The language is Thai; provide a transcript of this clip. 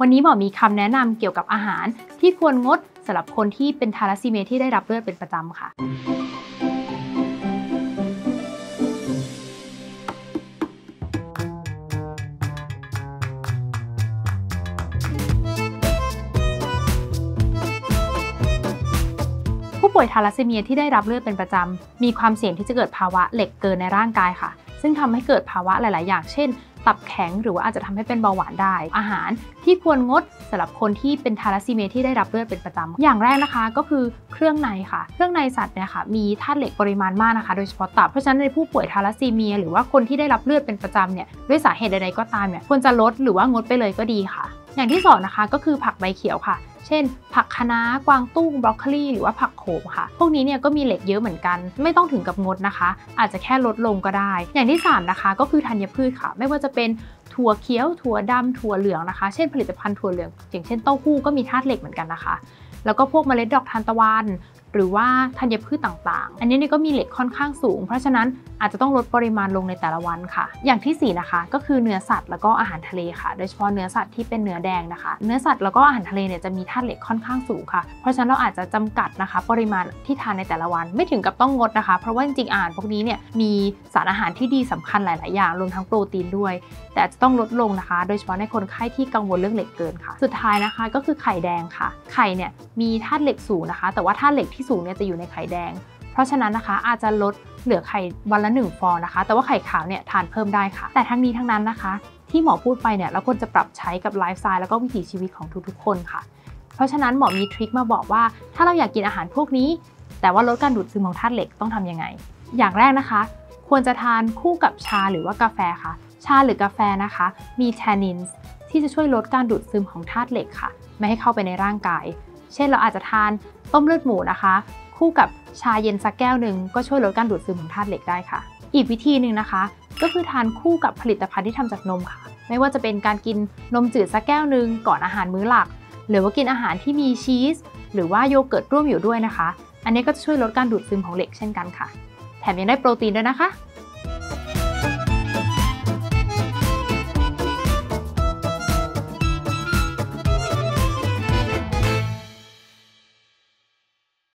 วันนี้หมอมีคำแนะนำเกี่ยวกับอาหารที่ควรงดสำหรับคนที่เป็นทาราซีเมียที่ได้รับเลือดเป็นประจำค่ะ ป่วยทาลัสซีเมียที่ได้รับเลือดเป็นประจำ มีความเสี่ยงที่จะเกิดภาวะเหล็กเกินในร่างกายค่ะ ซึ่งทำให้เกิดภาวะหลาย ๆ อย่าง เช่น ตับแข็งหรือว่าอาจจะทำให้เป็นเบาหวานได้ อาหารที่ควรงดสำหรับคนที่เป็นทาลัสซีเมียที่ได้รับเลือดเป็นประจำ อย่างแรกนะคะก็คือเครื่องในค่ะ เครื่องในสัตว์เนี่ยค่ะมีธาตุเหล็กปริมาณมากนะคะ โดยเฉพาะตับ เพราะฉะนั้นในผู้ป่วยทาลัสซีเมีย หรือว่าคนที่ได้รับเลือดเป็นประจำเนี่ยด้วยสาเหตุใดๆก็ตามเนี่ยควรจะลดหรือว่างดไปเลยก็ดีค่ะ อย่างที่สองนะคะก็คือผักใบเขียวค่ะ เช่น ผักคะน้ากวางตุ้งบรอกโคลีหรือว่าผักโขมค่ะ พวกนี้เนี่ยก็มีเหล็กเยอะเหมือนกัน ไม่ต้องถึงกับงดนะคะ อาจจะแค่ลดลงก็ได้ อย่างที่ 3 นะคะ ก็คือธัญพืชค่ะ ไม่ว่าจะเป็นถั่วเขียว ถั่วดำถั่วเหลืองนะคะ เช่นผลิตภัณฑ์ถั่วเหลือง อย่างเช่นเต้าหู้ก็มีธาตุเหล็กเหมือนกันนะคะแล้วก็พวกเมล็ดดอกทานตะวัน หรือว่าธัญพืชต่างๆ อันนี้เนี่ยก็มีเหล็กค่อนข้างสูง เพราะฉะนั้นอาจจะต้องลดปริมาณลงในแต่ละวันค่ะ อย่างที่ 4 นะคะ ก็คือเนื้อสัตว์แล้วก็อาหารทะเลค่ะ โดยเฉพาะเนื้อสัตว์ที่เป็นเนื้อแดงนะคะ เนื้อสัตว์แล้วก็อาหารทะเลเนี่ยจะมีธาตุเหล็กค่อนข้างสูงค่ะ เพราะฉะนั้นเราอาจจะจำกัดนะคะ ปริมาณที่ทานในแต่ละวันไม่ถึงกับต้องงดนะคะ เพราะว่าจริงๆอาหารพวกนี้เนี่ยมีสารอาหารที่ดีสำคัญหลาย ๆ อย่างรวมทั้งโปรตีนด้วย แต่จะต้องลดลงนะคะ โดยเฉพาะในคนไข้ที่กังวลเรื่องเหล็กเกินค่ะ สุดท้ายนะคะก็คือไข่แดงค่ะ ไข่เนี่ย มีธาตุเหล็กสูงนะคะ แต่ว่าธาตุเหล็กที่สูงเนี่ยจะอยู่ในไข่แดง เพราะฉะนั้นนะคะอาจจะลดเหลือไข่วันละ1ฟองนะคะ แต่ว่าไข่ขาวเนี่ยทานเพิ่มได้ค่ะ แต่ทั้งนี้ทั้งนั้นนะคะ ที่หมอพูดไปเนี่ยเราควรจะปรับใช้กับไลฟ์สไตล์แล้วก็วิถีชีวิตของทุกๆคนค่ะ เพราะฉะนั้นหมอมีทริคมาบอกว่า ถ้าเราอยากกินอาหารพวกนี้ แต่ว่าลดการดูดซึมของธาตุเหล็กต้องทำยังไง อย่างแรกนะคะ ควรจะทานคู่กับชาหรือว่ากาแฟค่ะ ชาหรือกาแฟนะคะ มีแทนนินที่จะช่วยลดการดูดซึมของธาตุเหล็กค่ะ ไม่ให้เข้าไปในร่างกาย เช่นเราอาจจะทานต้มเลือดหมูนะคะ คู่กับชาเย็นสักแก้วหนึ่งก็ช่วยลดการดูดซึมของธาตุเหล็กได้ค่ะ อีกวิธีหนึ่งนะคะ ก็คือทานคู่กับผลิตภัณฑ์ที่ทำจากนมค่ะ ไม่ว่าจะเป็นการกินนมจืดสักแก้วหนึ่งก่อนอาหารมื้อหลัก หรือว่ากินอาหารที่มีชีสหรือว่าโยเกิร์ตร่วมอยู่ด้วยนะคะ อันนี้ก็จะช่วยลดการดูดซึมของเหล็กเช่นกันค่ะ แถมยังได้โปรตีนด้วยนะคะ